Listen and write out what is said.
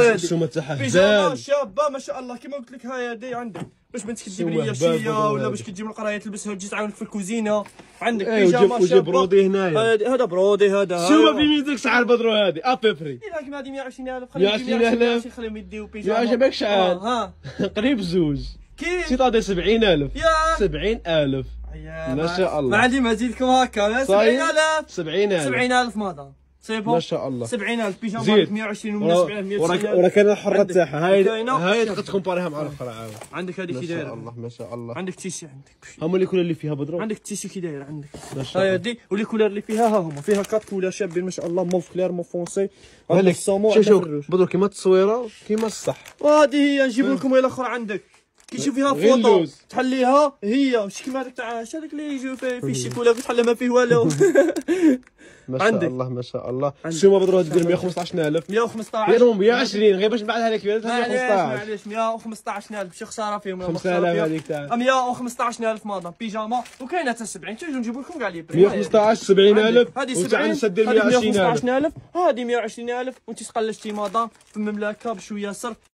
السومه تاعها هبال شابة ما شاء الله كما قلت لك هاي هذه عندك. باش ما تكذب شوية بالضبط ولا. باش كتجي من القراية تلبسها وتجي تعاونك في الكوزينة. عندك إيه وجيب بيجامة وجيب شابة. برودي هنايا. هذا برودي هذا. شو هذا. في ميزك شعر بدرو هذه ابيبري إيه لكن هذه 120000 120,000 خليهم يديو بيجامة. يعجبك شعر. آه، ها. قريب زوج. كيف؟ سيطادي 70000 يا. 70000 يا ما شاء الله. ما عندي مزيدكم هكا. صحيح؟ 70000 70000 70000 ماذا؟ سيبو ما شاء الله. 70000 بيجامه زيد. 120 ومن 700 وراك 190 وراك أنا الحره. تاعها هاي. هاي تقدر تكومباريها مع الاخرى عاود عندك هذه ما كي شاء دايره الله ما شاء الله. عندك تيشي عندك هم اللي كل اللي فيها بدرو عندك تيشي كي داير عندك. ما شاء هاي الله هادي ولي كولور اللي فيها ها هما. فيها كات كولور شابين ما شاء الله موف كلير موف فونسي. عندك هلك الصومو شوف شوف بدرو كيما التصويره كيما الصح. وهذه هي نجيب لكم هي الاخرى عندك. كي تشوف فيها فوطو. تحليها هي. مش كيما هذاك تاع هذاك اللي يجوا في, الشيكولا بتحلى ما فيه والو. ما شاء عندك. الله ما شاء الله. عندك. السومه بدرو دير 115000 115 غير 120 غير باش لك معليش 115 معليش 115000 شي خسارة فيهم 5000 هذيك تاع. 115000 ماضا بيجاما وكاينة حتى 70 تجوا نجيب لكم كاع لي بري. 115 70000 هذه وتاع 70 نسدر هذه 120000 125000 هذه 120000 وانت تقلشتي ماضا في المملكه بشوية سر